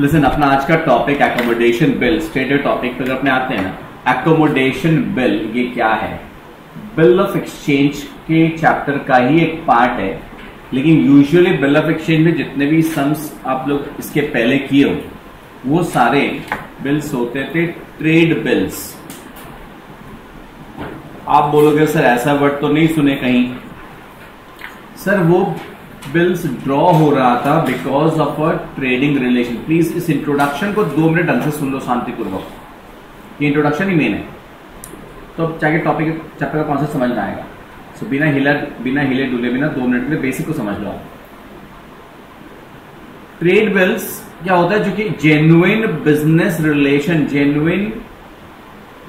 Listen अपना आज का topic accommodation bill stated topic पर अपने आते हैं ना एकोमोडेशन बिल ये क्या है? बिल ऑफ़ एक्सचेंज के चैप्टर का ही एक पार्ट है, लेकिन यूजुअली बिल ऑफ़ एक्सचेंज में जितने भी सम्स आप लोग इसके पहले किए हो, वो सारे बिल्स होते थे ट्रेड बिल्स आप बोलोगे, सर, ऐसा वर्ड तो नहीं सुने कहीं? सर, वो बिल्स ड्रॉ हो रहा था because of a trading relation please इस इंट्रोडक्शन को दो मिनट ढंग से सुन लो शांतिपूर्वक। ये इंट्रोडक्शन ही मेन है। तो चाहे टॉपिक चैप्टर का कॉन्सेप्ट समझ में आएगा। सो बिना हिलर, बिना हिले डुले, बिना दो मिनट में बेसिक को समझ लो आप। ट्रेड बिल्स क्या होता है? जो कि genuine business relation genuine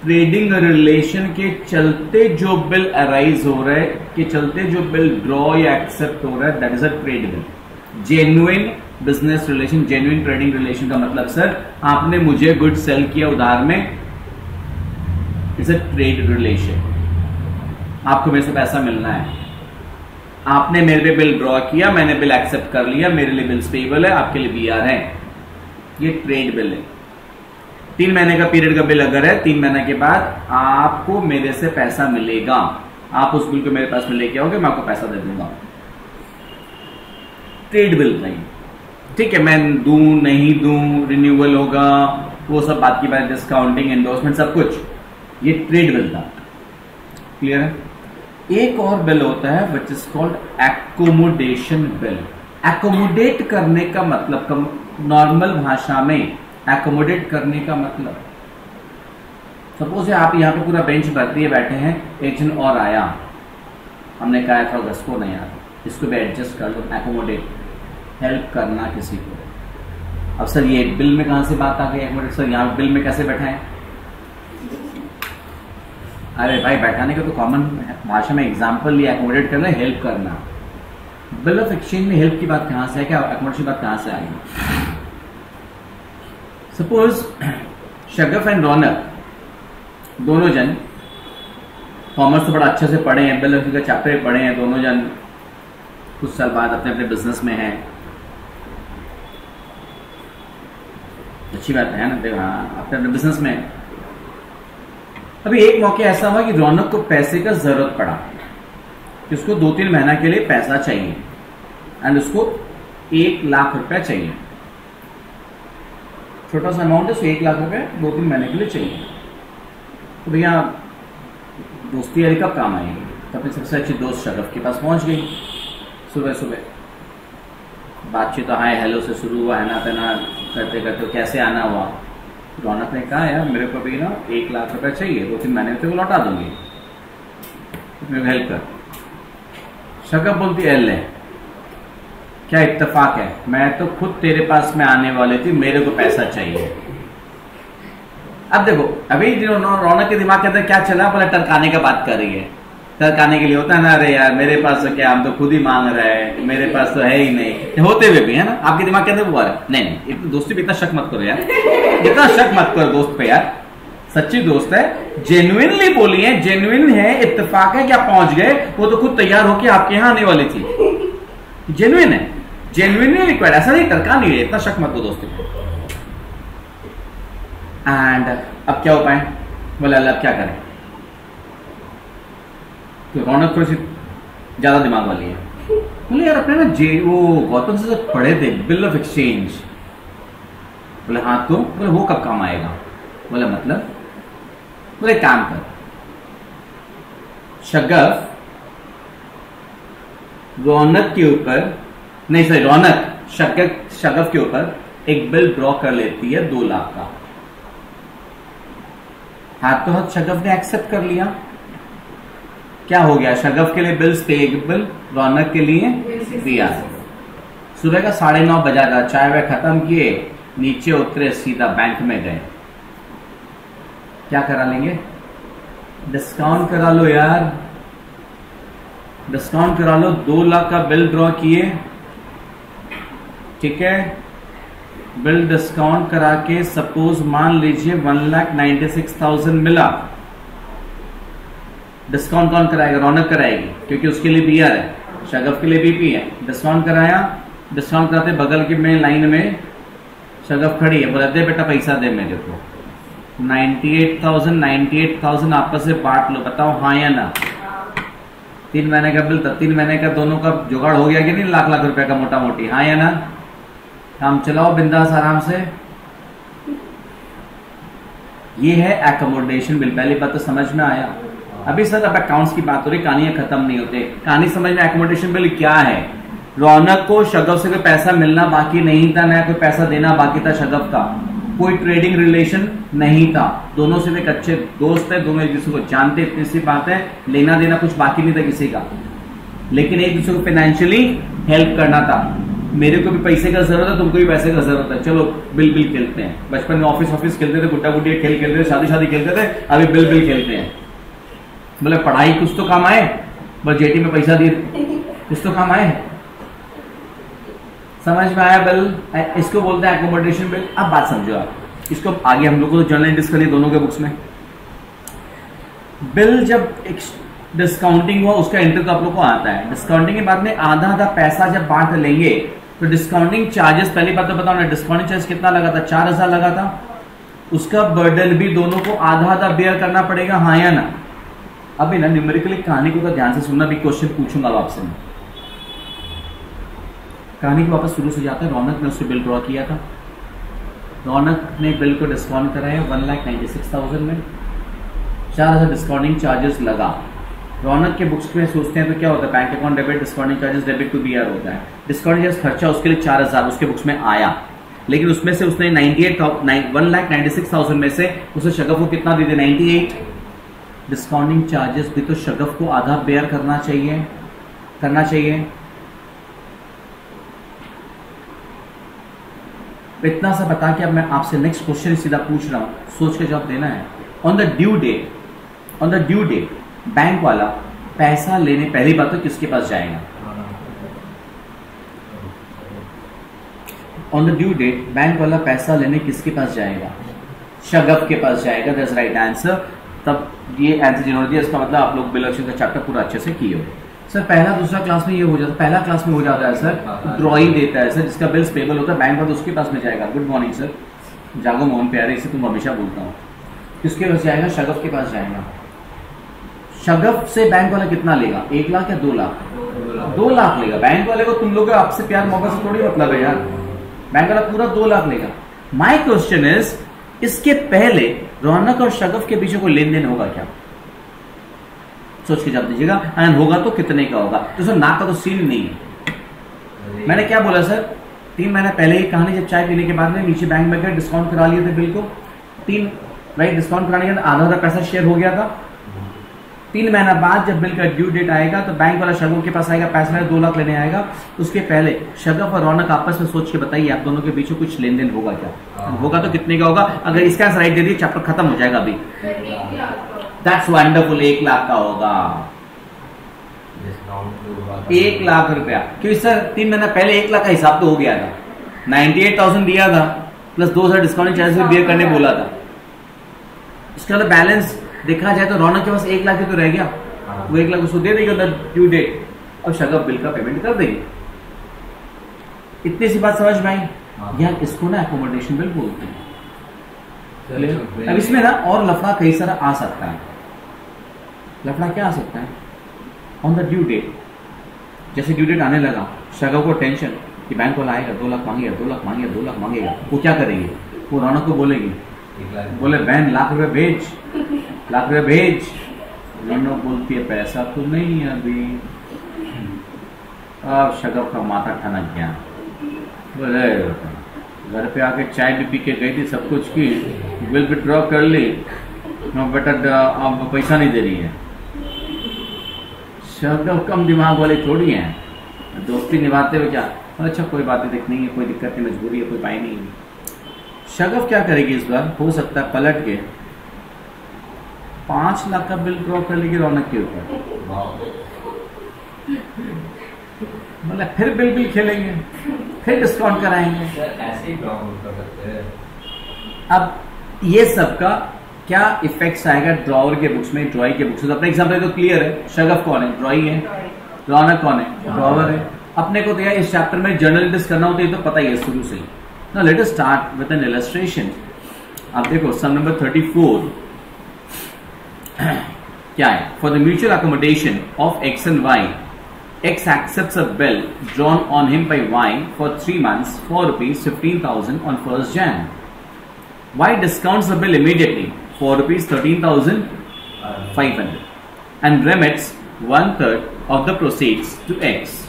trading relation के चलते जो बिल अराइज हो रहा के चलते जो बिल ड्रॉ या एक्सेप्ट हो रहा है that is a trade bill genuine business relation genuine trading relation का मतलब सर आपने मुझे गुड सेल किया उधार में इज़ अ ट्रेड रिलेशन आपको मेरे से पैसा मिलना है। आपने मेरे पे बिल ड्रॉ किया, मैंने बिल एक्सेप्ट कर लिया, मेरे लिए बिल स्टेबल है, आपके लिए बी आर है। ये ट्रेड बिल है। तीन महीने का पीरियड का बिल अगर है, तीन महीने के बाद आपको मेरे से पैसा मिलेगा। आप उस बिल को मेरे पास में लेके आओगे, मैं आपको पैसा दे दूँगा। ट्रेड बिल नहीं। ठीक है, मैं दू, नहीं दू रिन्यूअल होगा, वो सब बात की बात डिस्काउंटिंग एंडोर्समेंट सब कुछ। ये ट्रेड बिल था। क्लियर है? एक और बिल होता है which is called accommodation bill accommodate करने का मतलब नॉर्मल भाषा में एकोमोडेट करने का मतलब। सपोज़ आप यहाँ पे पूरा बेंच भर दिए बैठे हैं, एक जन और आया। हमने कहा था को नहीं आया इसको भी एडजस्ट कर लो एकोमोडेट हेल्प करना किसी को। अब सर, ये बिल में कहाँ से बात आ गई एकोमोडेट सर, यहाँ बिल में कैसे बैठाएँ अरे भाई, बैठाने का तो कॉमन भाषा में एग्ज़ाम्पल लिया एकोमोडेट करना हेल्प करना। बिल ऑफ़ एक्सचेंज में हेल्प की बात कहाँ से है क्या एकोमोडेशन की बात कहाँ से आई? सपोज़ शगफ एंड रौनक दोनों जन कॉमर्स तो बड़ा अच्छे से पढ़े हैं बिल का चैप्टर पढ़े हैं, दोनों जन कुछ साल बाद अपने अपने बिज़नेस में हैं। अच्छी बात है ना, देखो हाँ अपने अपने बिज़नेस में। अभी एक मौके ऐसा हुआ कि रौनक को पैसे का ज़रूरत पड़ा, कि उसको दो तीन महीना के लिए पैसा चाहिए एंड उसको एक लाख रुपया चाहिए। छोटा सा अमाउंट है सो एक लाख रुपया दो तीन महीने के लिए चाहिए। तो भैया, दोस्ती यारी कब काम आएगी? तो अपनी सबसे अच्छी दोस्त शरफ के पास पहुँच गई। सुबह सुबह। बातचीत तो हाय हेलो से शुरू हुआ, है ना, तेना, करते करते, कैसे आना हुआ? रौनक ने कहा, यार, मेरे को भी ना एक लाख रुपए चाहिए, दो तीन महीने में लौटा दूँगी। मेरे हेल्प कर। शकफ बोलती, एल, है। क्या इत्तेफाक है? मैं तो खुद तेरे पास में आने वाली थी, मेरे को पैसा चाहिए। अब देखो, अभी रौनक के दिमाग के अंदर क्या चला बोला टरकाने का बात कर रही है। टरकाने के लिए होता है ना, अरे यार, मेरे पास तो क्या, हम तो खुद ही मांग रहे हैं, मेरे पास तो है ही नहीं। होते हुए भी, है ना? आपके दिमाग के अंदर वो आ रहा है। नहीं नहीं, इतनी दोस्ती पे इतना शक मत करो यार। इतना शक मत करो दोस्त पे यार। सच्ची दोस्त है जेन्युइनली बोली है जेन्युइन है इतफाक है कि आप पहुँच गए, वो तो खुद तैयार होकर आपके यहाँ आने वाली थी। जेन्युइन है। जेन्युइनली रिक्वायर्ड ऐसा नहीं टरका नहीं है, इतना शक मत करो दोस्तों एंड अब क्या उपाय बोले, अल्लाह क्या करें? तो रौनक थोड़ी सी ज़्यादा दिमाग वाली है। बोले, यार, अपने ना जे, वो गौतम से पढ़े थे बिल ऑफ़ एक्सचेंज बोले हाँ तो? बोले, वो कब काम आएगा? बोले मतलब? बोले काम कर। शगफ रौनक के ऊपर, नहीं सर रौनक, शगफ शगफ के ऊपर एक बिल ड्रॉ कर लेती है दो लाख का। हाथ तो हाथ शगफ ने एक्सेप्ट कर लिया। क्या हो गया? शगफ के लिए बिल्स बिल रौनक के लिए दिया। सुबह का साढ़े नौ बजा था चाय वे खत्म किए नीचे उतरे सीधा बैंक में गए। क्या करा लेंगे? डिस्काउंट करा लो यार। डिस्काउंट करा लो दो लाख का बिल ड्रॉ किए। ठीक है? बिल डिस्काउंट करा के सपोज़ मान लीजिए one lakh ninety six thousand मिला। डिस्काउंट कौन कराएगा? रौनक कराएगी क्योंकि उसके लिए बी आर है शगफ के लिए बीपी है। डिस्काउंट कराया डिस्काउंट कराते बगल के में लाइन में शगफ खड़ी है बोला दे बेटा पैसा दे मेरे को। 98,000 98,000 आपस से बांट लो बताओ हाँ या ना। तीन महीने का बिल था तीन महीने का दोनों का जुगाड़ हो गया कि नहीं? लाख लाख रुपए का मोटा मोटी हाँ या ना? काम चलाओ बिंदास आराम से। ये है एकोमोडेशन बिल पहली बात तो समझ में आया। अभी सर, अब अकाउंट्स की बात हो रही, कहानियाँ खत्म नहीं होते। कहानी समझ में एकोमोडेशन बिल क्या है? रौनक को शगफ से कोई पैसा मिलना बाकी नहीं था नया कोई पैसा देना बाकी था शगफ का। कोई ट्रेडिंग रिलेशन नहीं था। दोनों से एक अच्छे दोस्त है, दोनों एक दूसरे को जानते इतनी सी बात है। लेना देना कुछ बाकी नहीं था किसी का। लेकिन एक दूसरे को फाइनेंशियली हेल्प करना था। मेरे को भी पैसे का ज़रूरत है, तुमको भी पैसे का ज़रूरत है। चलो, बिल बिल खेलते हैं। बचपन में ऑफ़िस ऑफ़िस खेलते थे गुड्डा गुड्डिया खेल, खेलते थे शादी शादी खेलते थे, अभी बिल बिल खेलते हैं। बोले, पढ़ाई कुछ तो काम आए? बस जेटी में पैसा दिए कुछ तो काम आए? समझ में आया बिल? इसको बोलते हैं एकोमोडेशन बिल। अब बात समझो आप। इसको आगे हम लोग को जर्नल एंट्रीज करिए दोनों के बुक्स में। बिल जब डिस्काउंटिंग हुआ, उसका एंट्री तो आप लोग को आता है। डिस्काउंटिंग के बाद में आधा आधा पैसा जब बांट लेंगे तो डिस्काउंटिंग चार्जेस पहली बात तो बताओ ना डिस्काउंटिंग चार्ज कितना लगा था? चार हज़ार लगा था। उसका बर्डन भी दोनों को आधा आधा बेयर करना पड़ेगा हाँ या ना? अभी ना न्यूमेरिकली कहानी को तो ध्यान से सुनना भी क्वेश्चन पूछूँगा आपसे मैं। कहानी को वापस शुरू से जाता है। रौनक ने उससे बिल ड्रॉ किया था। रौनक ने बिल को डिस्काउंट कराया, one lakh ninety six thousand में। चार हज़ार डिस्काउंटिंग चार्जेस लगा। रौनक के बुक्स में सोचते हैं तो क्या होता है? Bank account debit discounting charges debit to be होता है। डिस्काउंटिंग चार्ज खर्चा, उसके लिए चार हज़ार उसके बुक्स में आया। लेकिन उसमें से उसने ninety eight one lakh ninety six thousand में से उसे शगफ को कितना दे दिया? Ninety eight. डिस्काउंटिंग चार्जेस भी तो शगफ को आधा बेयर करना चाहिए। करना चाहिए। इतना सा बता के अब मैं आपसे नेक्स्ट क्वेश्चन सीधा पूछ रहा हूँ। सोच के जवाब देना है। On the due date on the due date bank वाला पैसा लेने, पहली बात तो किसके पास जाएगा? On the due date bank वाला पैसा लेने किसके पास जाएगा? शगफ के पास जाएगा दैट्स राइट आंसर तब ये आंसर जिन्होंने दिया इसका मतलब आप लोग बिलोक्शन का चैप्टर पूरा अच्छे से किए हो। सर पहला दूसरा क्लास में ये हो जाता है पहला क्लास में हो जाता है सर ड्रॉइंग देता है सर जिसका बिल्स पेबल होता है बैंक वाला उसके पास में जाएगा। गुड मॉर्निंग सर जागो मोहन प्यारे, इसे तुम हमेशा बोलता हूँ। किसके पास जाएगा? शगफ के पास जाएगा। शगफ से बैंक वाला कितना लेगा? एक लाख या दो लाख? दो लाख लेगा। बैंक वाले को तुम लोग आपसे प्यार मौका से थोड़ी मतलब है यार। बैंक वाला पूरा दो लाख लेगा। माई क्वेश्चन इज़ इसके पहले रौनक और शगफ के बीच कोई लेन देन होगा क्या? सोच के जवाब दीजिएगा। एंड होगा तो कितने का होगा? तो सर नाक का तो सीन नहीं है। मैंने क्या बोला, सर? तीन महीने पहले ही कहानी जब चाय पीने के बाद में नीचे बैंक में गए डिस्काउंट करा लिए थे बिल को। तीन राइट डिस्काउंट कराने के बाद आधा आधा पैसा शेयर हो गया था। तीन महीना बाद जब बिल का ड्यू डेट आएगा तो बैंक वाला शगफ के पास आएगा पैसा दो लाख लेने आएगा। उसके पहले शगफ और रौनक आपस में सोच के बताइए आप दोनों के बीच में कुछ लेन देन होगा क्या? हाँ। होगा तो कितने का होगा? अगर इसका आंसर राइट दे दिए चैप्टर खत्म हो जाएगा अभी। दैट्स वंडरफुल एक लाख का होगा। एक लाख रुपया। क्योंकि सर? तीन महीना पहले एक लाख का हिसाब तो हो गया था। नाइनटी एट थाउज़ेंड दिया था प्लस दो हज़ार डिस्काउंट भी बियर करने बोला था। इसका बैलेंस देखा जाए तो रौनक के पास एक लाख ही तो रह गया। वो एक लाख उसको दे देगी ड्यू डेट और शगफ बिल का पेमेंट कर देगी। इतनी सी बात समझ में आई? हाँ। इसको ना एकोमोडेशन बिल बोलते हैं। अब इसमें ना और लफड़ा कई सारा आ सकता है। लफड़ा क्या आ सकता है? ऑन द ड्यू डेट जैसे ड्यू डेट आने लगा शगफ को टेंशन कि बैंक वाला आएगा दो लाख मांगेगा दो लाख मांगेगा दो लाख मांगेगा। वो क्या करेगी? वो रौनक को बोलेगी बोले बहन लाख रुपए भेज। लाख रुपए भेज। लीनो बोलती है, पैसा तो नहीं है अभी। अब शगफ का माथा ठनक गया घर पे आके चाय भी पी के गई थी, सब कुछ की, बिल विड्रॉ कर ली। बेटा अब पैसा नहीं दे रही है। शगफ कम दिमाग वाले थोड़ी हैं। दोस्ती निभाते हुए क्या? अच्छा कोई बात नहीं है, कोई दिक्कत नहीं, मजबूरी है, कोई पाई नहीं है। शगफ क्या करेगी इस बार? हो सकता है पलट के पाँच लाख का बिल ड्रॉ कर लेगी रौनक के ऊपर। मतलब फिर बिल बिल खेलेंगे फिर डिस्काउंट कराएँगे। ऐसे ही कर सकते हैं। अब ये सब का क्या इफेक्ट्स आएगा ड्रॉवर के बुक्स में ड्रॉइंग के बुक्स में? तो अपने एग्ज़ाम्पल तो क्लियर है। शगफ कौन है? ड्रॉइंग है। रौनक कौन है? ड्रॉवर है। अपने को तो यार इस चैप्टर में जर्नलिस्ट करना होता है तो पता ही है शुरू से ही। Let us start with an illustration. अब देखो sum number 34 क्या है for the mutual accommodation of X and Y X accepts a bill drawn on him by Y for three months for rupees 15,000 on 1st Jan. Y discounts the bill immediately for rupees 13,500 and remits one third of the proceeds to X.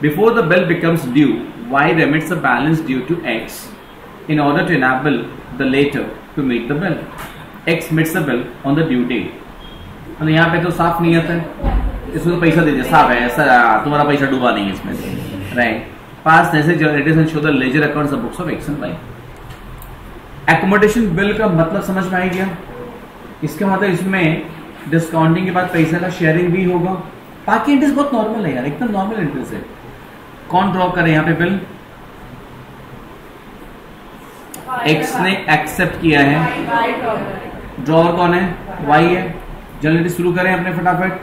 Before the bill becomes due, Y remits the balance due to X in order to enable the later to meet the bill. Bill on the due date. मतलब यहाँ पे तो साफ़ नियत है इसमें तो पैसा दे दिया साफ़ है सर तुम्हारा पैसा डूबा नहीं है इसमें राइट पास जैसे generators and show the ledger accounts of books of action by accommodation bill का मतलब समझ में आ गया इसका मतलब इसमें डिस्काउंटिंग के बाद पैसे का शेयरिंग भी होगा बाकी इंटरेस्ट बहुत नॉर्मल है यार एकदम नॉर्मल इंटरेस्ट है कौन ड्रॉ करे यहाँ पे बिल एक्स ने एक्सेप्ट किया है ड्रॉवर कौन है? वाई है। जल्दी शुरू करें अपने फटाफट।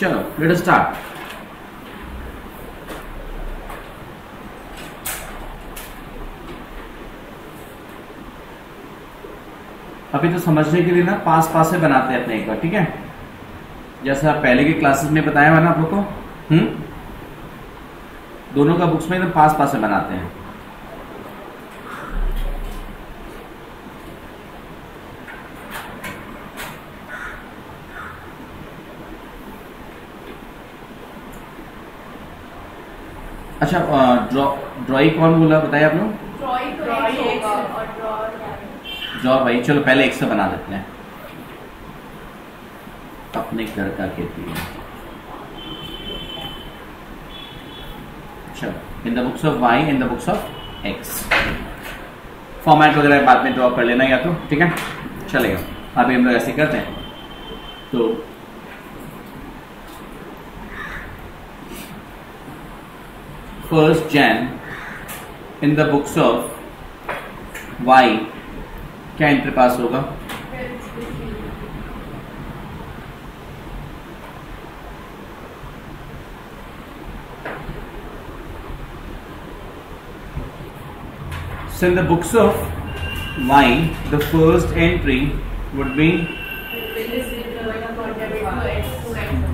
चलो लेट स्टार्ट अभी तो समझने के लिए ना पास पास से बनाते हैं अपने एक बार, ठीक है? जैसा पहले के क्लासेस में बताया हुआ ना आप लोग को हम्म? दोनों का बुक्स में एकदम पास पास से बनाते हैं। अच्छा ड्रॉई कौन बोला बताए आप लोग ड्रॉ भाई चलो पहले एक से बना देते हैं। अपने घर का खेती चलो in the books of Y in the books of X format वगैरह बाद में ड्रॉ कर लेना या तो ठीक है? चलेगा। अभी हम लोग ऐसे करते हैं। तो first Jan in the books of Y क्या एंट्री पास होगा So in the books of Y, the first entry would be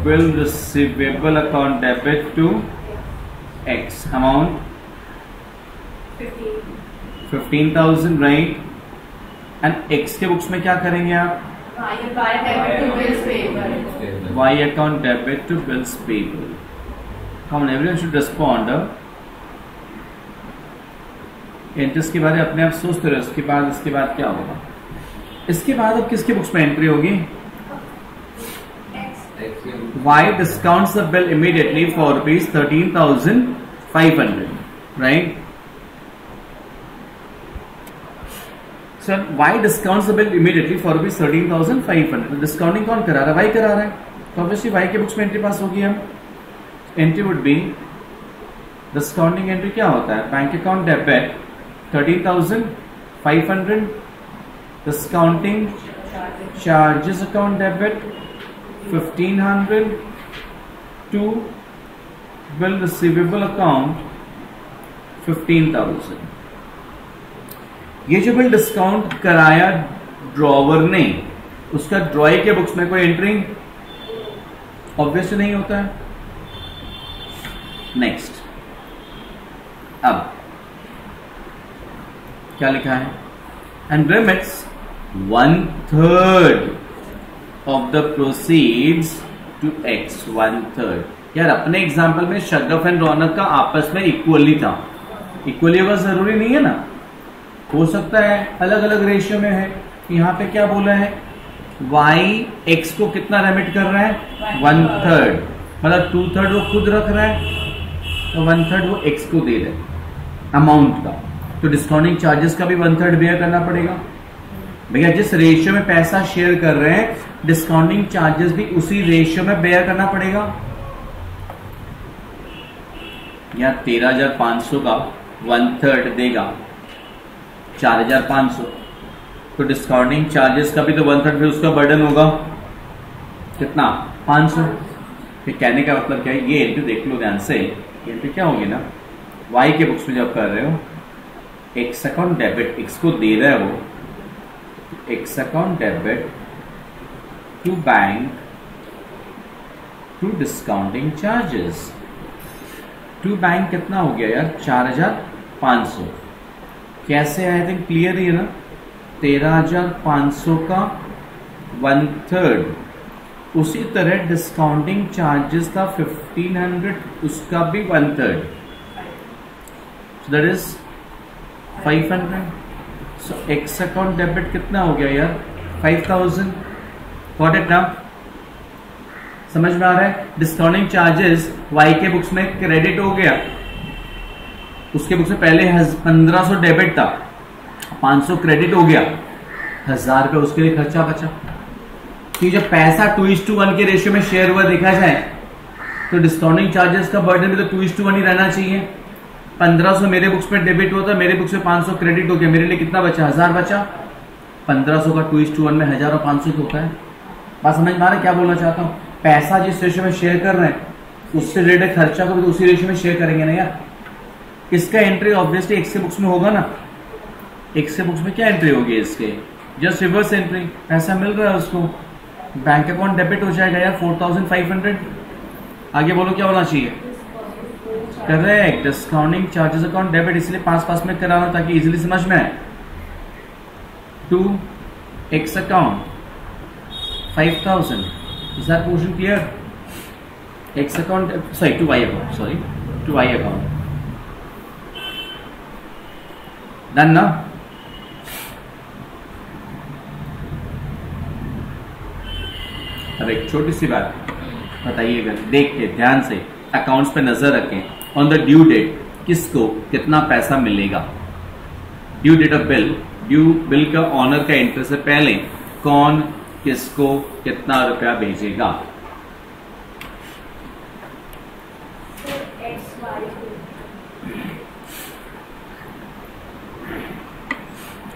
bill receivable account debit to X amount? 15,000 right and X के बुक्स में क्या करेंगे आप? Y account debit to bills payable. Come on, everyone should respond. Interest के बारे में अपने आप सोचते रहो इसके बाद इसके बाद क्या होगा? इसके बाद अब किसके बुक्स में एंट्री होगी? Y discounts the bill immediately for rupees 13,500, right? So Y discounts the bill immediately for rupees 13,500. Discounting कौन करा रहा है? Y करा रहा है. तो obviously Y के बुक्स में एंट्री पास होगी हम. Entry would be discounting entry क्या होता है? Bank account debit 13,500. Discounting charges account debit 1500 to bill receivable account 15000 ये जो बिल डिस्काउंट कराया ड्रॉवर ने, उसका ड्रॉई के बुक्स में कोई एंट्री ऑब्वियसली नहीं होता है। नेक्स्ट अब, क्या लिखा है? And remits one third of the proceeds to X one third यार, अपने एग्ज़ाम्पल में शगफ एंड रौनक का आपस में इक्वली था। इक्वली होगा ज़रूरी नहीं है ना? हो सकता है अलग अलग रेशियो में है। यहाँ पे क्या बोला है? वाई एक्स को कितना रेमिट कर रहा है? वन थर्ड मतलब टू थर्ड वो खुद रख रहा है तो वन थर्ड वो एक्स को दे रहे अमाउंट का। तो डिस्काउंटिंग चार्जेस का भी वन थर्ड बेयर करना पड़ेगा। भैया, जिस रेशियो में पैसा शेयर कर रहे हैं डिस्काउंटिंग चार्जेस भी उसी रेशियो में बेयर करना पड़ेगा। या तेरह हज़ार पाँच सौ का वन थर्ड देगा। चार हज़ार पाँच सौ। तो डिस्काउंटिंग चार्जेस का भी तो वन थर्ड फिर उसका बर्डन होगा। कितना? पाँच सौ। फिर कहने का मतलब क्या है? ये एंट्री देख लो ध्यान से। एंट्री क्या होगी ना? वाई के बुक्स में जब कर रहे हो एक्स अकाउंट डेबिट एक्स को दे रहे है account debit to bank to discounting charges to bank कितना हो गया यार? चार हज़ार पाँच सौ। कैसे आई थिंक क्लियर ही है ना? तेरह हज़ार पाँच सौ का वन थर्ड उसी तरह डिस्काउंटिंग चार्जेस था फिफ्टीन हंड्रेड उसका भी one third that is five hundred so X account debit कितना हो गया यार? Five thousand got it now समझ में आ रहा है? डिस्काउंटिंग चार्जेस वाई के बुक्स में क्रेडिट हो गया। उसके बुक से पहले पंद्रह सौ डेबिट था। पाँच सौ क्रेडिट हो गया। हज़ार रुपये उसके लिए खर्चा बचा। कि जब पैसा टू इज़ टू वन के रेशियो में शेयर हुआ देखा जाए तो डिस्काउंटिंग चार्जेस का बर्डन भी तो टू इज़ टू वन ही रहना चाहिए। पंद्रह सौ मेरे बुक्स में डेबिट हुआ था, मेरे बुक्स में पाँच सौ क्रेडिट हो गया। मेरे लिए कितना बचा? हज़ार बचा। पंद्रह सौ का टू इज़ टू वन में हज़ार और पाँच सौ होता है। बात समझ में आ रहा क्या बोलना चाहता हूँ? पैसा जिस रेशो में शेयर कर रहे हैं, उससे रिलेटेड खर्चा को भी तो उसी रेशियो में शेयर करेंगे ना यार। इसका एंट्री ऑब्वियसली एक्स के बुक्स में होगा ना। एक के बुक्स में क्या एंट्री होगी इसके? जस्ट रिवर्स एंट्री पैसा मिल रहा है उसको। बैंक अकाउंट डेबिट हो जाएगा यार फोर थाउज़ेंड फाइव हंड्रेड आगे बोलो क्या होना चाहिए? Correct discounting charges account debit इसलिए पास पास में करा कराना ताकि इजिली समझ में to X account five thousand is that portion clear X account sorry to Y account sorry to Y account done ना अब एक छोटी सी बात बताइएगा देख के ध्यान से अकाउंट्स पे नज़र रखें। ऑन द ड्यू डेट किसको कितना पैसा मिलेगा? Due date of bill due bill का ऑनर का इंटरेस्ट से पहले कौन किसको कितना रुपया भेजेगा?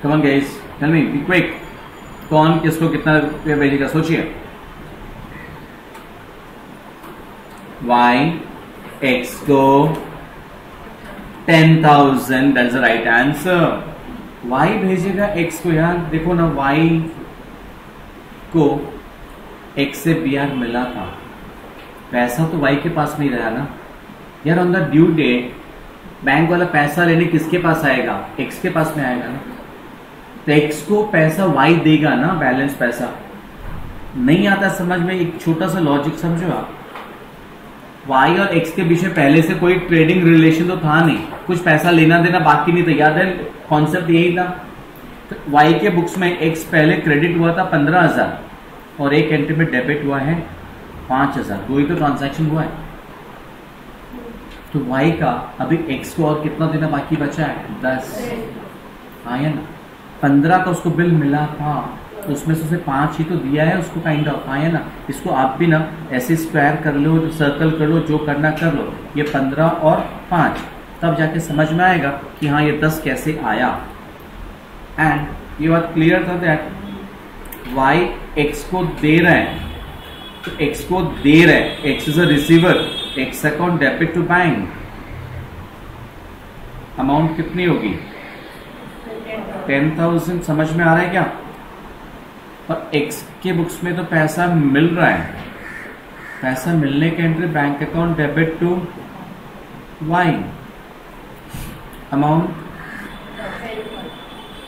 Come on quick. कौन किसको कितना रुपया भेजेगा? सोचिए। Y x को ten thousand that's the right answer y भेजेगा x को यार, देखो ना y को x से बी आर मिला था। पैसा तो y के पास नहीं रहा ना। यार on the due date bank वाला पैसा लेने किसके पास आएगा? X के पास में आएगा ना। तो एक्स को पैसा वाई देगा ना बैलेंस पैसा। नहीं आता समझ में, एक छोटा सा लॉजिक समझो आप। वाई और एक्स के बीच में पहले से कोई ट्रेडिंग रिलेशन तो था नहीं। कुछ पैसा लेना देना बाकी नहीं था। याद है? कॉन्सेप्ट यही था। तो वाई के बुक्स में एक्स पहले क्रेडिट हुआ था पंद्रह हज़ार और एक एंट्री में डेबिट हुआ है पाँच हज़ार। दो ही तो ट्रांजैक्शन हुआ है। तो वाई का अभी एक्स को और कितना देना बाकी बचा है? दस। आया ना? पंद्रह का उसको बिल मिला था। तो उसमें से उसे पाँच ही तो दिया है उसको काइंड ऑफ़ आया ना? इसको आप भी ना ऐसे स्क्वायर कर लो सर्कल कर लो जो करना कर लो ये पंद्रह और पाँच। तब जाके समझ में आएगा कि हाँ ये दस कैसे आया। एंड ये बात क्लियर था दैट वाई एक्स को दे रहे हैं। तो एक्स को दे रहे हैं। X is a receiver X account debit to bank amount कितनी होगी? टेन थाउज़ेंड समझ में आ रहा है क्या? और एक्स के बुक्स में तो पैसा मिल रहा है। पैसा मिलने के entry bank account debit to Y amount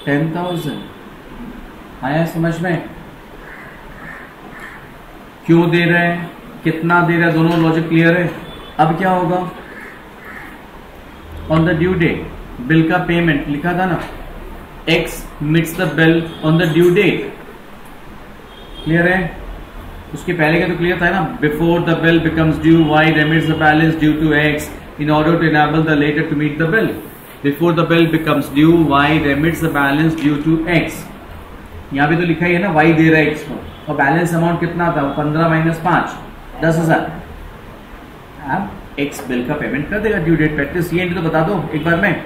ten thousand आया समझ में? क्यों दे रहे हैं? कितना दे रहे हैं? दोनों लॉजिक क्लियर है। अब क्या होगा? On the due date bill का पेमेंट लिखा था ना? X meets the bill on the due date. Clear है? उसके पहले का तो क्लियर था ना? Before the bill becomes due Y remits the balance due to X in order to enable the latter to meet the bill before the bill becomes due Y the balance due to X यहाँ भी तो लिखा ही है ना why they रहा है x को और बैलेंस अमाउंट कितना था? पंद्रह माइनस पाँच, दस हज़ार। अब एक्स बिल का पेमेंट कर देगा ड्यू डेट प्रैक्टिस ये तो बता दो, एक बार में।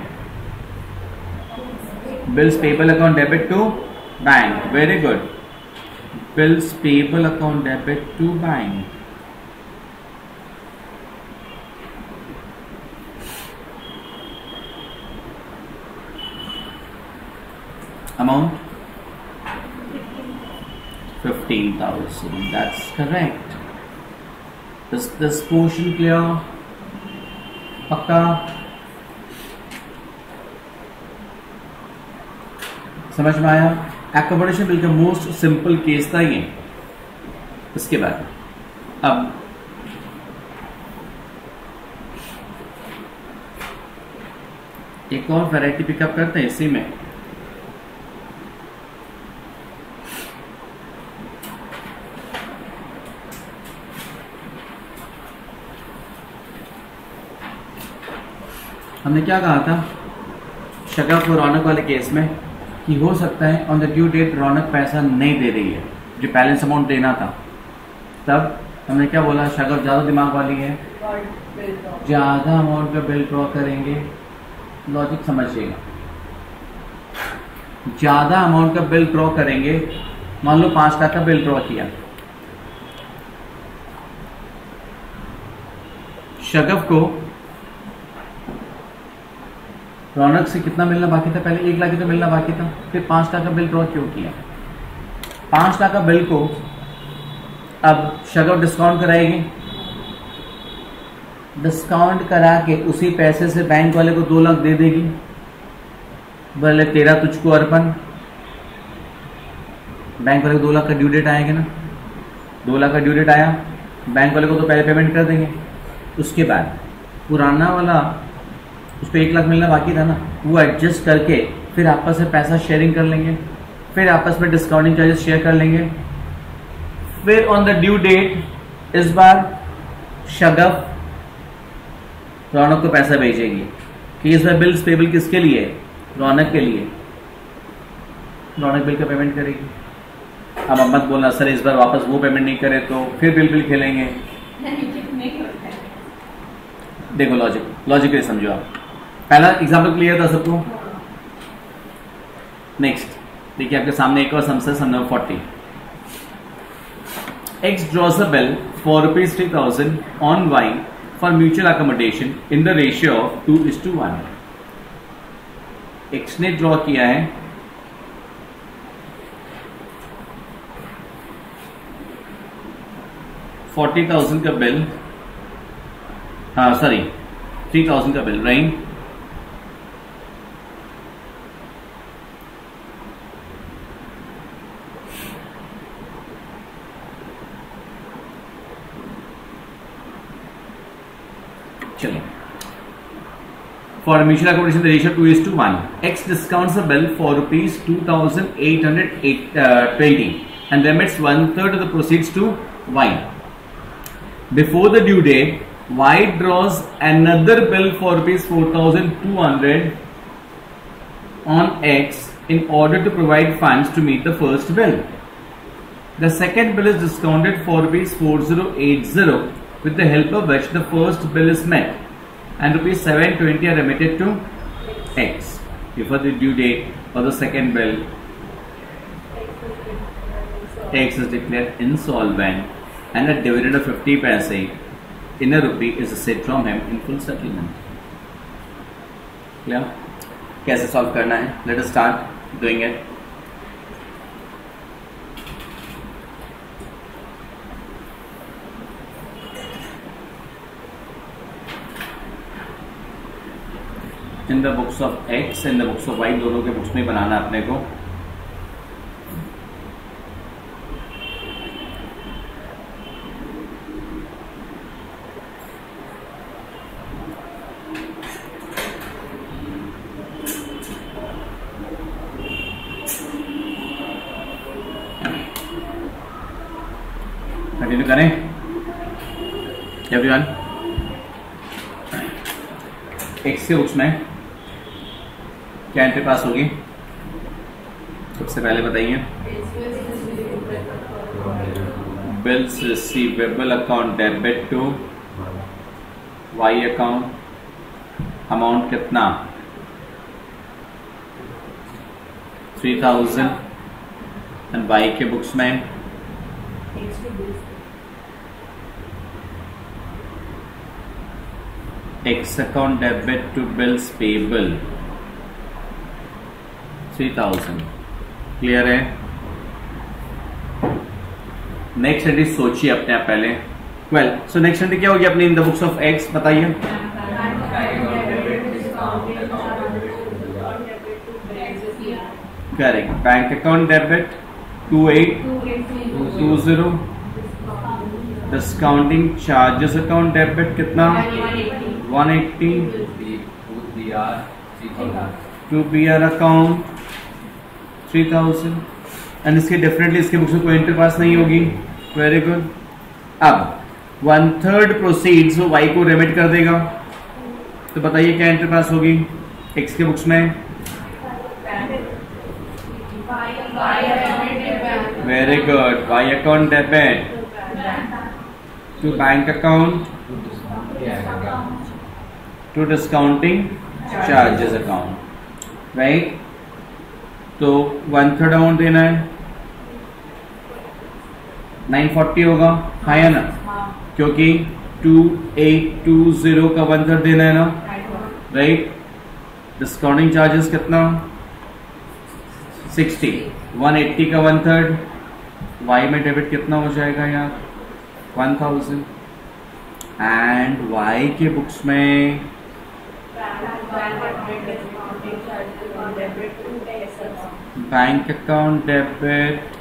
Bills payable account debit to bank very good. Bills payable account debit to bank amount 15000 that's correct is this portion clear पक्का समझ में आया एकोमोडेशन बिल का मोस्ट सिंपल केस था ये। इसके बाद। अब। एक और वैरायटी पिकअप करते हैं इसी में। हमने क्या कहा था? शगफ और रौनक वाले केस में। कि हो सकता है on the due date Raunak पैसा नहीं दे रही है, जो बैलेंस अमाउंट देना था। तब हमने क्या बोला शगफ ज़्यादा दिमाग वाली है। ज़्यादा अमाउंट का बिल ड्रॉ करेंगे लॉजिक समझिएगा। ज़्यादा अमाउंट का बिल ड्रॉ करेंगे, मान लो पाँच लाख का बिल ड्रॉ किया। शगफ को रौनक से कितना मिलना बाकी था? पहले एक लाख तो मिलना बाकी था। फिर पाँच लाख का बिल ड्रॉ क्यों किया? पाँच लाख का बिल को अब शगफ डिस्काउंट कराएगी। डिस्काउंट करा के उसी पैसे से बैंक वाले को दो लाख दे देगी। बोले, तेरा तुझको अर्पण। बैंक वाले को दो लाख का ड्यू डेट आएगा ना? दो लाख का ड्यू डेट आया। बैंक वाले को तो पहले पेमेंट कर देंगे। उसके बाद पुराना वाला उस पर एक लाख मिलना बाकी था ना वो एडजस्ट करके फिर आपस में पैसा शेयरिंग कर लेंगे फिर आपस में डिस्काउंटिंग चार्जेस शेयर कर लेंगे फिर ऑन द ड्यू डेट इस बार शगफ रौनक को पैसा भेजेगी कि इस बार बिल पेबल किसके लिए रौनक के लिए रौनक बिल का पेमेंट करेगी अब अब मत बोलना सर इस बार वापस वो पेमेंट नहीं करे तो फिर बिल बिल खेलेंगे देखो लॉजिक लॉजिकली समझो आप पहला एग्ज़ाम्पल क्लियर था सबको? नेक्स्ट देखिए आपके सामने एक और समस्या some number forty X draws a bill for rupees three thousand on Y for mutual accommodation in the ratio of two is to one X ने ड्रॉ किया है। फोर्टी थाउज़ेंड का बिल हाँ सॉरी थ्री थाउज़ेंड का bill right For mutual accommodation, the ratio 2 is to 1. X discounts the bill for rupees 2820 uh, and remits one third of the proceeds to Y. Before the due date, Y draws another bill for rupees 4200 on X in order to provide funds to meet the first bill. The second bill is discounted for rupees 4080 with the help of which the first bill is met and rupees 720 are remitted to X before the due date for the second bill. X is declared insolvent and a dividend of 50 paise in a rupee is received from him in full settlement. Clear? कैसे solve करना है let us start doing it in the books of X in the books of Y दोनों के books में बनाना अपने को। करें। एवरीवन एक्स के बुक्स में। क्या एंट्री पास होगी? सबसे पहले बताइए। Bills receivable account debit to Y account amount कितना? थ्री थाउज़ेंड एंड वाई के बुक्स में। X account debit to bills bills payable 3000 clear है? नेक्स्ट एंट्री सोचिए अपने आप पहले। वेल सो नेक्स्ट एंट्री क्या होगी अपनी in the books of X बताइए। Correct bank account debit to eight two zero discounting charges account debit कितना? One eighty to B R account three thousand and इसके डेफिनेटली इसके books में कोई entry pass नहीं होगी. वेरी गुड अब one third proceeds Y को remit कर देगा. तो बताइए क्या एंट्री पास होगी? एक्स के बुक्स में. Very good Y account debit to bank account to discounting charges account right तो वन थर्ड अमाउंट देना है। 940 होगा। हाँ या ना? क्योंकि 2820 का वन थर्ड देना है ना? राइट डिस्काउंटिंग चार्जेस कितना? 60 180 का वन थर्ड वाई में डेबिट कितना हो जाएगा यार? 1000 एंड वाई के बुक्स में bank account debit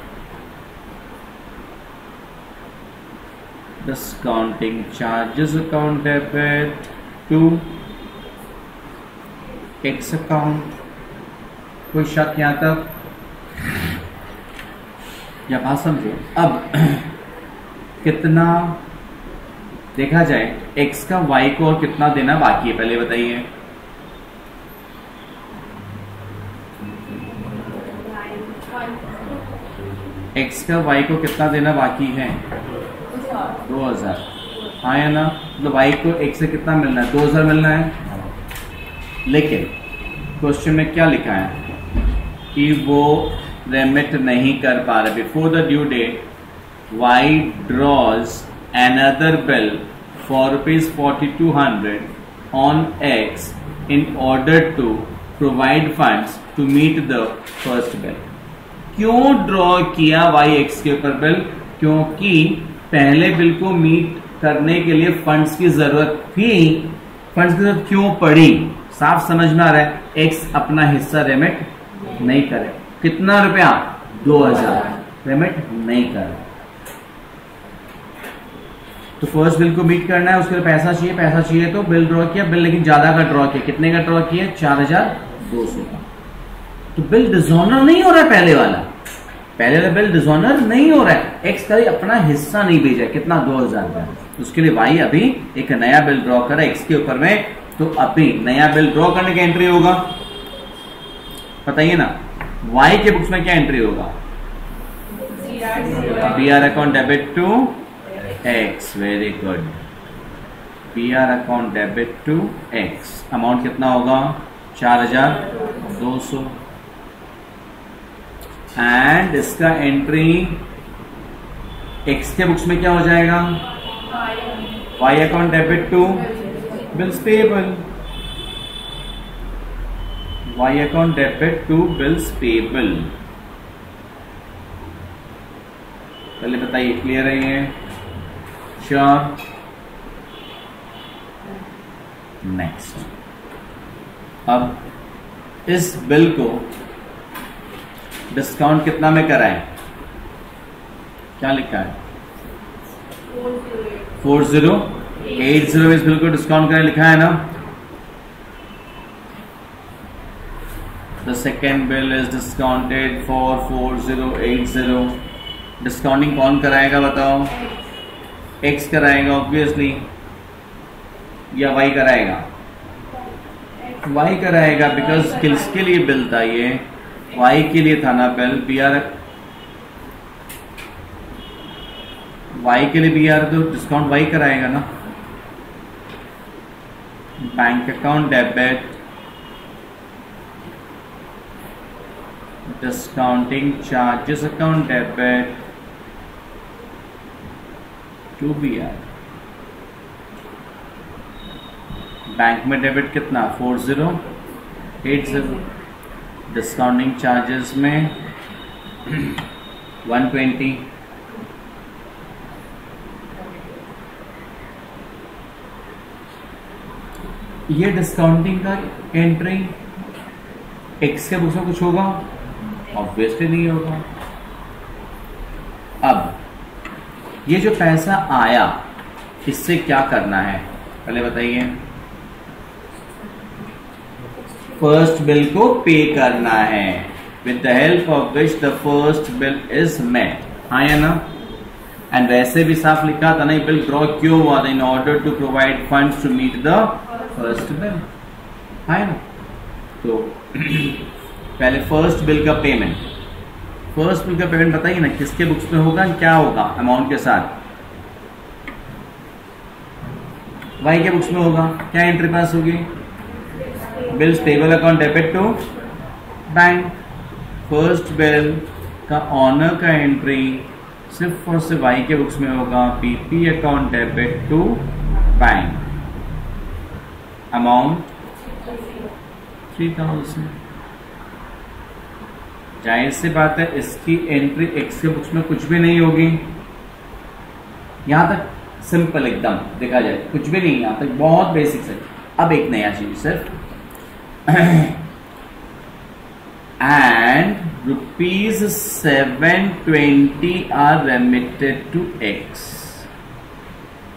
discounting charges account, debit, to x account. कोई शक यहाँ तक? या बात समझो। अब कितना देखा जाए, x का y को और कितना देना बाकी है? पहले बताइए। X का वाई को कितना देना बाकी है? दो हज़ार। हाँ या ना? मतलब वाई को एक्स से कितना मिलना है? दो हज़ार मिलना है? लेकिन क्वेश्चन में क्या लिखा है? कि वो रेमिट नहीं कर पा रहे। Before the due date Y draws another bill for rupees 4200 on X in order to provide funds to meet the first bill. क्यों ड्रॉ किया वाई एक्स के ऊपर बिल? क्योंकि पहले बिल को मीट करने के लिए फंड्स की ज़रूरत थी। फंड्स की ज़रूरत क्यों पड़ी? साफ़ समझ में आ रहा है। एक्स अपना हिस्सा रेमिट नहीं करे। कितना रुपया? दो हज़ार। रेमिट नहीं करे। तो फ़र्स्ट बिल को मीट करना है, उसके लिए पैसा चाहिए पैसा चाहिए तो बिल ड्रॉ किया। बिल लेकिन ज़्यादा का ड्रॉ किया। कितने का ड्रॉ किया? चार हज़ार दो सौ का। तो बिल डिजोनर नहीं हो रहा है पहले वाला। पहले वाला बिल डिजोनर नहीं हो रहा है। एक्स का अपना हिस्सा नहीं भेजा कितना? दो हज़ार का उसके लिए वाई अभी एक नया बिल ड्रॉ करा एक्स के ऊपर में। तो अभी नया बिल ड्रॉ करने का एंट्री होगा। बताइए ना वाई के बुक्स में क्या एंट्री होगा? B R account debit to X very good P R account debit to X amount कितना होगा? चार हज़ार दो सौ एंड इसका एंट्री एक्स के बुक्स में क्या हो जाएगा? Y account debit to bills payable Y account debit to bills payable पहले बताइए क्लियर है ये? श्योर नेक्स्ट अब इस बिल को डिस्काउंट कितना में कराएँ? क्या लिखा है? Four zero. एट ज़ीरो इस बिल को डिस्काउंट करें लिखा है ना? The second bill is discounted for four zero eight zero discounting कौन कराएगा बताओ? एक्स कराएगा ऑब्वियसली या वाई कराएगा? वाई कराएगा बिकॉज़ किसके लिए बिल था ये? वाई के लिए था ना बिल बी आर वाई के लिए बी आर तो डिस्काउंट वाई कराएगा ना। Bank account debit discounting charges account debit to B R bank में डेबिट कितना? Four zero eight zero discounting charges में वन ट्वेंटी ये डिस्काउंटिंग का एंट्री एक्स के बुक्स में कुछ होगा? ऑब्वियसली नहीं होगा। अब, ये जो पैसा आया, इससे क्या करना है? पहले बताइए। फ़र्स्ट बिल को पे करना है. With the help of which the first bill is met हाँ या ना? एंड वैसे भी साफ़ लिखा था ना बिल ड्रॉ क्यों हुआ था? In order to provide funds to meet the first bill है ना? तो पहले फ़र्स्ट बिल का पेमेंट फ़र्स्ट बिल का पेमेंट बताइए ना, किसके बुक्स में होगा क्या होगा? अमाउंट के साथ. वाई के बुक्स में होगा. क्या एंट्री पास होगी? Bill payable account debit to bank first bill का ऑनर का एंट्री सिर्फ़ और सिर्फ़ आई के बुक्स में होगा PP account debit to bank amount three thousand ज़ाहिर सी बात है इसकी एंट्री एक्स के बुक्स में कुछ भी नहीं होगी। यहाँ तक सिंपल एकदम देखा जाए कुछ भी नहीं यहाँ तक बहुत बेसिक है। अब एक नया चीज़ सिर्फ़ twenty R remitted to X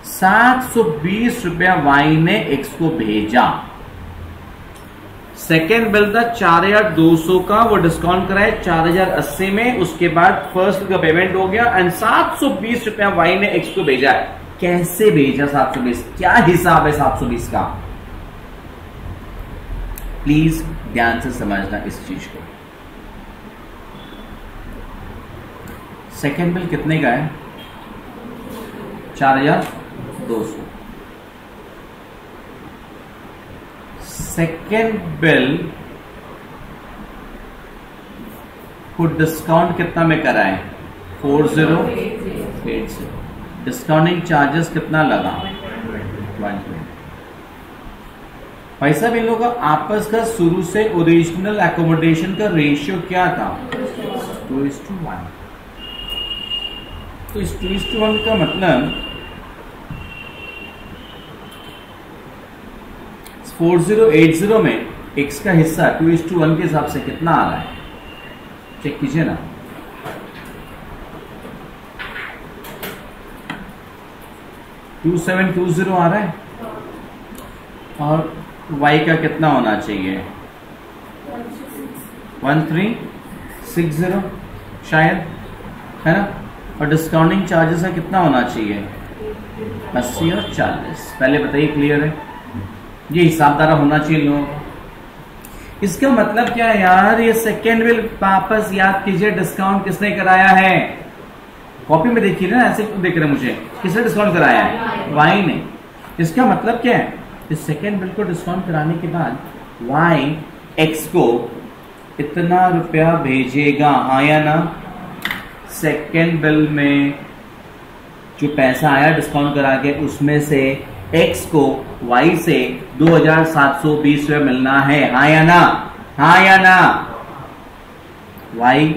सात सौ बीस रुपया वाई ने एक्स को भेजा। सेकेंड बिल था चार हज़ार दो सौ का, वो डिस्काउंट कराए चार हज़ार अस्सी में, उसके बाद फ़र्स्ट का पेमेंट हो गया एंड सात सौ बीस रुपया वाई ने एक्स को भेजा है। कैसे भेजा सात सौ बीस? क्या हिसाब है सात सौ बीस का? प्लीज़ ध्यान से समझना इस चीज़ को। सेकेंड बिल कितने का है? चार हज़ार दो सौ। सेकेंड बिल को डिस्काउंट कितना में कराए? Four zero? Eight zero. Discounting charges कितना लगा? वन भाई साहब, इन लोगों का आपस का शुरू से ओरिजिनल एकोमोडेशन का रेशियो क्या था? टू इज़ टू वन तो इस टू इज़ टू वन का मतलब फोर ज़ीरो एट ज़ीरो में एक्स का हिस्सा टू इज़ टू वन के हिसाब से कितना आ रहा है? चेक कीजिए ना। टू सेवन टू ज़ीरो आ रहा है? और वाई का कितना होना चाहिए? वन थ्री सिक्स ज़ीरो शायद, है ना? और डिस्काउंटिंग चार्जेस का कितना होना चाहिए? अस्सी और चालीस। पहले बताइए क्लियर है? ये हिसाबदारा होना चाहिए लोगों इसका मतलब क्या है यार? ये सेकेंड बिल वापस याद कीजिए डिस्काउंट किसने कराया है? कॉपी में देखिए ना, ऐसे क्यों देख रहे मुझे? किसने डिस्काउंट कराया है? वाई ने। इसका मतलब क्या है? इस सेकेंड बिल को डिस्काउंट कराने के बाद वाई एक्स को इतना रुपया भेजेगा हाँ या ना? सेकेंड बिल में जो पैसा आया डिस्काउंट करा के, उसमें से एक्स को वाई से दो हज़ार मिलना है, हा या ना? हा या ना? वाई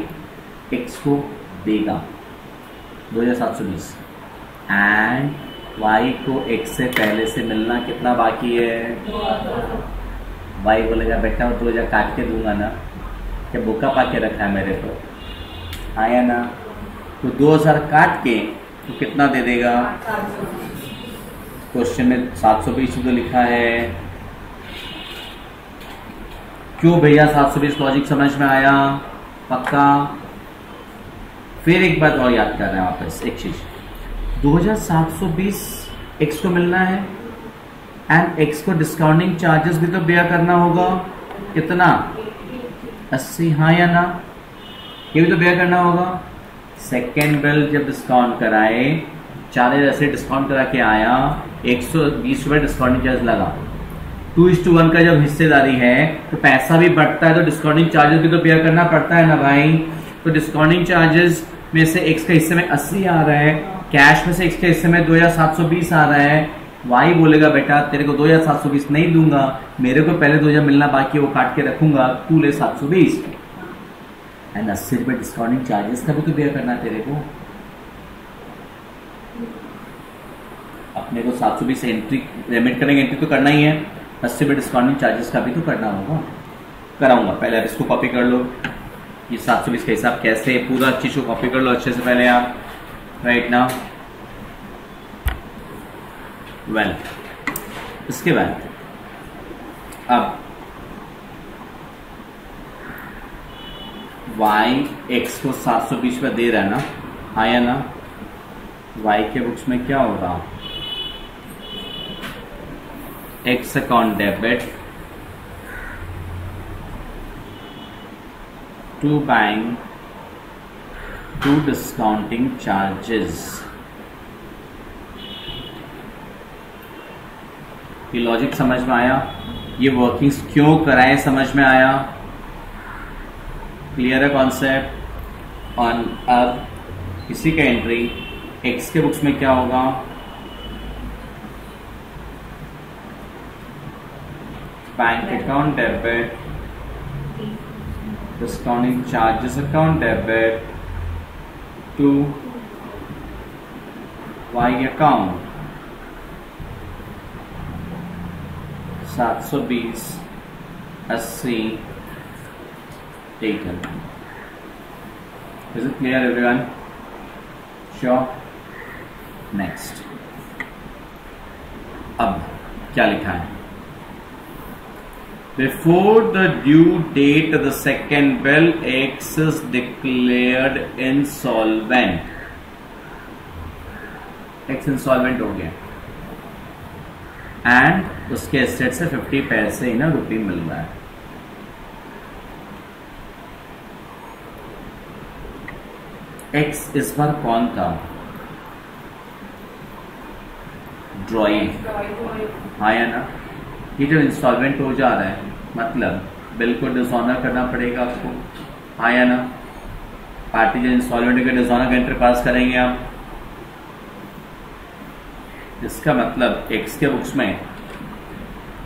एक्स को देगा, दो हज़ार सात सौ बीस। एंड वाई को एक्स से पहले से मिलना कितना बाकी है? वाई बोलेगा, बेटा दो हज़ार काट के दूँगा ना, क्या बुका पा के रखा है मेरे को? आया ना? तो दो हज़ार काट के तो कितना दे देगा? क्वेश्चन में सात सौ बीस तो लिखा है। क्यों भैया सात सौ बीस लॉजिक समझ में आया? पक्का? फिर एक बात और याद कर रहे हैं वापस, एक चीज़। 2720 एक्स को मिलना है। एंड एक्स को डिस्काउंटिंग चार्जेस भी तो बेयर करना होगा। कितना? 80 हाँ या ना? ये भी तो बेयर करना होगा। सेकेंड बिल जब डिस्काउंट कराए चार हज़ार से डिस्काउंट करा के आया, एक सौ बीस रुपए डिस्काउंटिंग चार्ज लगा। टू इज़ टू वन का जब हिस्सेदारी है तो पैसा भी बढ़ता है तो डिस्काउंटिंग चार्जेस भी तो पे करना पड़ता है ना भाई? तो डिस्काउंटिंग चार्जेस में से एक्स के हिस्से में अस्सी आ रहा है। कैश में से एक्स के हिस्से में दो हज़ार सात सौ बीस आ रहा है। वाई बोलेगा, बेटा, तेरे को दो हज़ार सात सौ बीस नहीं दूँगा। मेरे को पहले दो हज़ार मिलना बाकी वो काट के रखूँगा। तू ले सात सौ बीस. एंड अस्सी रुपये डिस्काउंटिंग चार्जेस का भी तो बेयर करना तेरे को। अपने को सात सौ बीस एंट्री पेमेंट करेंगे एंट्री तो करना ही है। अस्सी रुपये डिस्काउंटिंग चार्जेस का भी तो करना होगा। कराऊँगा, पहले आप इसको कॉपी कर लो। ये सात सौ बीस का हिसाब कैसे पूरा चीज़ को कॉपी कर लो अच्छे से पहले आप। राइट ना वेल इसके बाद अब y x को सात सौ बीस में दे रहा है ना? आया ना? Y के बुक्स में क्या होगा? X account debit to bank to discounting charges ये लॉजिक समझ में आया? ये वर्किंग्स क्यों कराए समझ में आया? क्लियर है कॉन्सेप्ट और अब इसी का एंट्री एक्स के बुक्स में क्या होगा? Bank account debit discounting charges account debit to Y account सात सौ taken. Is it clear everyone? Sure. Next. अब क्या लिखा है Before the due date, the second bill X is declared insolvent. X insolvent हो गया एंड उसके asset से 50 पैसे ना रुपये मिल रहा है एक्स इस बार कौन था ड्रॉइंग हाँ या ना ये जो इंस्टॉलमेंट हो जा रहा है मतलब बिल्कुल डिसऑनर करना पड़ेगा आपको। हाँ या ना? पार्टी जो इंस्टॉलमेंट के डिसऑनर का एंट्री पास करेंगे आप। इसका मतलब एक्स के बुक्स में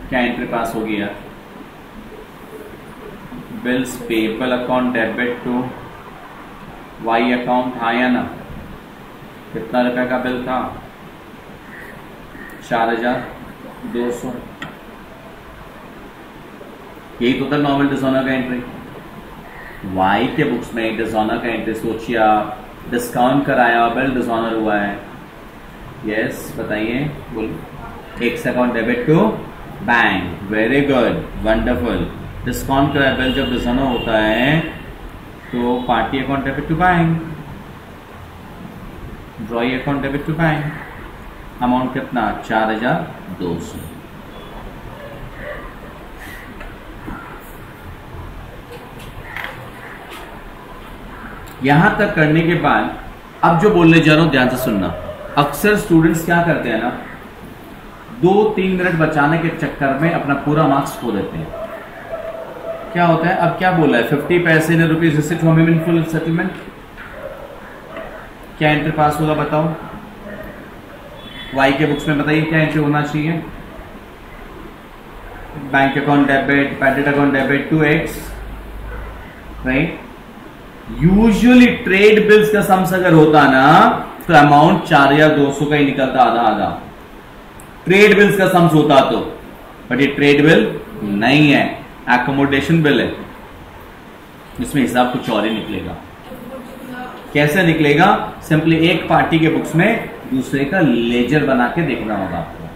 क्या एंट्री पास हो गया bills payable account debit to Y account था या ना? कितना रुपए का बिल था? चार हज़ार दो सौ। यही तो था नॉर्मल डिजोनर का एंट्री वाई के बुक्स में डिजोनर का एंट्री सोचिए डिस्काउंट कराया बिल डिजोनर हुआ है. यस बताइए, बोलो. एक account debit to bank very good wonderful discount कराया बिल जब डिजोनर होता है तो party account debit to bank drawee account debit to bank amount कितना? चार हज़ार दो सौ. यहाँ तक करने के बाद, अब जो बोलने जा रहा हूँ, ध्यान से सुनना। अक्सर स्टूडेंट्स क्या करते हैं ना दो तीन मिनट बचाने के चक्कर में अपना पूरा मार्क्स खो देते हैं। क्या होता है? अब क्या बोला है? फिफ्टी पैसे ने rupees receipt in full settlement क्या एंट्री पास होगा बताओ? वाई के बुक्स में बताइए, क्या एंट्री होना चाहिए? Bank account debit padded account debit to X right usually trade bills का सम्स अगर होता ना तो अमाउंट चार या दो सौ का ही निकलता आधा आधा ट्रेड बिल्स का सम्स होता तो बट ये ट्रेड बिल नहीं है एकोमोडेशन बिल है। इसमें हिसाब कुछ और ही निकलेगा। कैसे निकलेगा? सिंपली एक पार्टी के बुक्स में दूसरे का लेजर बना के देखना होगा आपको।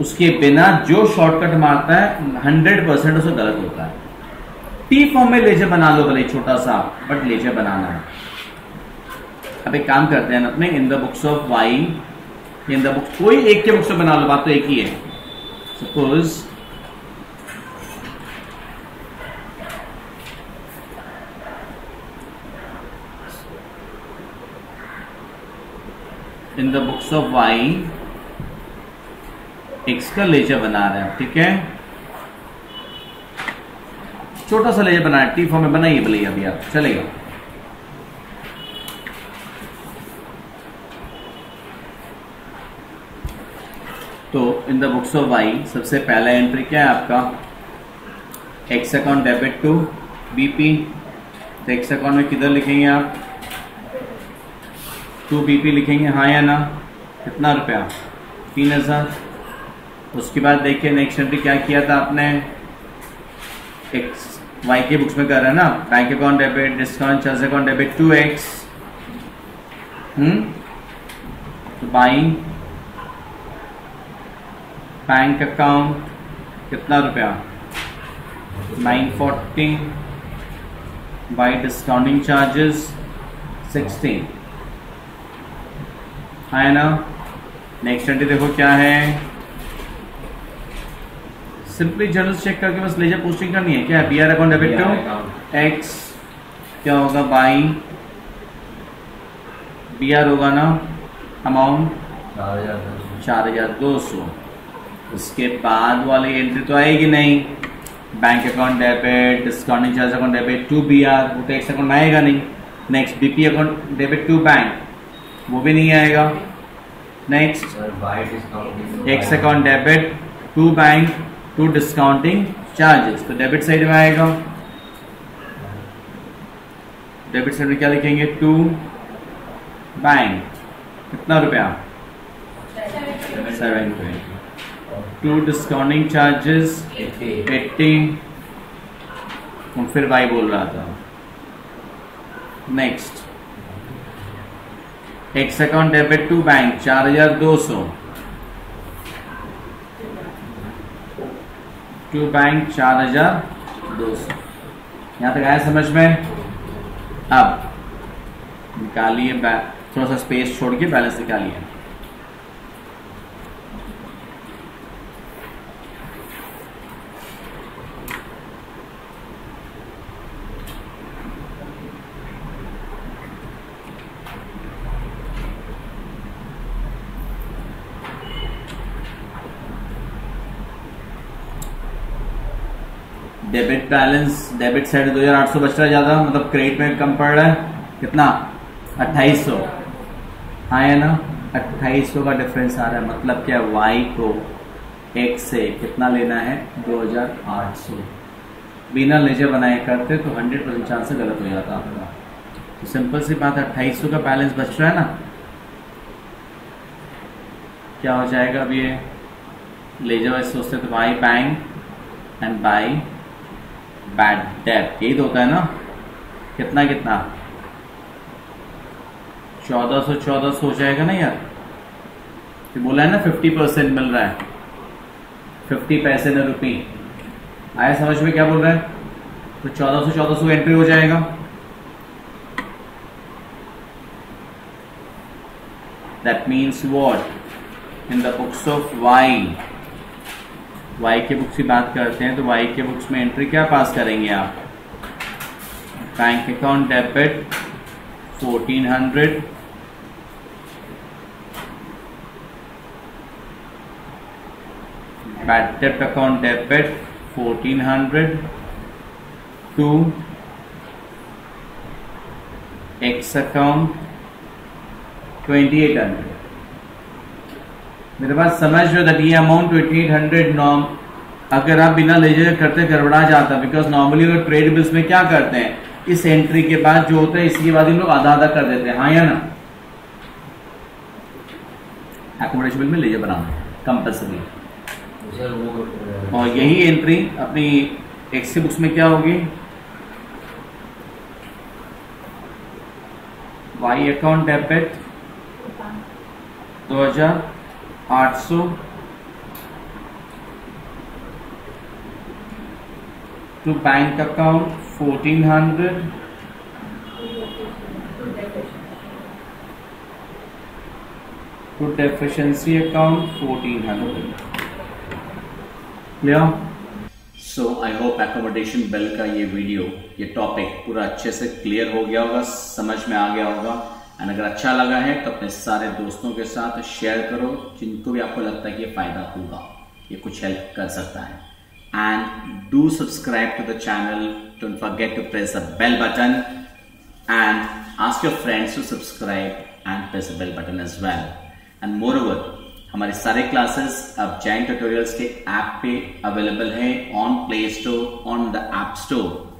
उसके बिना जो शॉर्टकट मारता है हंड्रेड परसेंट उसे गलत होता है। टी फॉर्म में लेजर बना लो भले छोटा सा बट लेजर बनाना है। अब एक काम करते हैं अपने in the books of Y in the books कोई एक के बुक्स में बना लो, बात तो एक ही है। Suppose in the books of Y X का लेजर बना रहे हैं, ठीक है? छोटा सा लेजर बना टी फॉर्म में बनाइए भले अभी आप, चलेगा। तो in the books of Y सबसे पहला एंट्री क्या है आपका? X account debit to BP तो एक्स अकाउंट में किधर लिखेंगे आप? टू बीपी लिखेंगे हाँ या ना? कितना रुपया? तीन हज़ार। उसके बाद देखिए नेक्स्ट एंट्री क्या किया था आपने? एक्स वाई के बुक्स में कर रहे हैं ना? Bank account debit discount charge account debit to X buying bank account कितना रुपया? Nine forty by discounting charges sixteen है ना? नेक्स्ट एंट्री देखो क्या है। सिंपली जर्नल चेक करके बस लेजर पोस्टिंग करनी है। क्या B R account debit to X क्या होगा? बाई बी आर होगा ना? अमाउंट चार हज़ार दो सौ। उसके बाद वाली एंट्री तो आएगी नहीं। Bank account debit discounting charge account debit to B R वो टैक्स अकाउंट आएगा नहीं। Next BP account debit to bank वो भी नहीं आएगा। Next X account debit to bank to discounting charges तो डेबिट साइड में आएगा। डेबिट साइड में क्या लिखेंगे? टू बैंक कितना रुपया? Seven to discounting charges eighty फिर भाई बोल रहा था। Next X account debit to bank चार हज़ार दो सौ। टू बैंक चार हज़ार दो सौ। यहाँ तक आया समझ में? अब निकालिए थोड़ा सा स्पेस छोड़ के बैलेंस निकालिए। डेबिट बैलेंस, डेबिट साइड दो हज़ार आठ सौ बच रहा है ज़्यादा मतलब क्रेडिट में कम पड़ रहा है। कितना? अट्ठाईस सौ। हाँ है ना? अट्ठाईस सौ का डिफरेंस आ रहा है। मतलब क्या वाई को एक से कितना लेना है? दो हज़ार आठ सौ। बिना लेजर बनाए करते तो हंड्रेड परसेंट चांस गलत हो जाता आपका। तो सिंपल सी बात है, अट्ठाईस सौ का बैलेंस बच रहा है ना? क्या हो जाएगा अब ये? लेजर सोचते तो by bank and by bad debt यही तो होता है ना? कितना कितना? चौदह सौ चौदह सौ हो जाएगा ना यार। तो बोला है ना फिफ्टी परसेंट मिल रहा है। फिफ्टी पैसे न रुपी आया समझ में क्या बोल रहा है? तो चौदह सौ चौदह सौ एंट्री हो जाएगा। That means what in the books of Y Y के बुक्स की बात करते हैं तो वाई के बुक्स में एंट्री क्या पास करेंगे आप? Bank account debit fourteen hundred bad debt account debit 1400 to X account 2800 मेरे पास समझ लो दैट ये अमाउंट ट्वेंटी एट हंड्रेड नॉम अगर आप बिना लेजर करते गड़बड़ा जाता बिकॉज़ नॉर्मली लोग ट्रेड बिल्स में क्या करते हैं? इस एंट्री के बाद जो होता है इसके बाद इन लोग आधा आधा कर देते हैं। हाँ या ना? एकोमोडेशन बिल में लेजर बनाना कंपल्सरी और यही एंट्री अपनी एक्सी बुक्स में क्या होगी? वाई अकाउंट डेबिट दो हज़ार। आठ सौ। To bank account fourteen hundred. To deficiency account fourteen hundred. Clear so I hope accommodation bill का ये वीडियो, ये टॉपिक पूरा अच्छे से क्लियर हो गया होगा, समझ में आ गया होगा। एंड अगर अच्छा लगा है तो अपने सारे दोस्तों के साथ शेयर करो, जिनको भी आपको लगता है कि ये फ़ायदा होगा, ये कुछ हेल्प कर सकता है। And do subscribe to the channel don't forget to press the bell button and ask your friends to subscribe and press the bell button as well and moreover हमारे सारे क्लासेस अब जैन ट्यूटोरियल्स के app पे available है on play store on the app store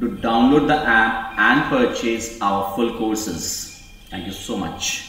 to download the app and purchase our full courses. Thank you so much.